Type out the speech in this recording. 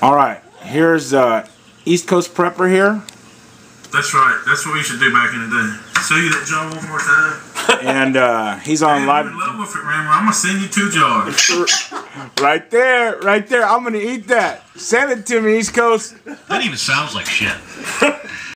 All right, here's uh, East Coast Prepper here, That's right. That's what we should do back in the day. Show you that jar one more time. and uh, he's on Man, live. I'm in love with it, Rammer. I'm gonna send you two jars. Right there, right there. I'm gonna eat that. Send it to me, East Coast. That even sounds like shit.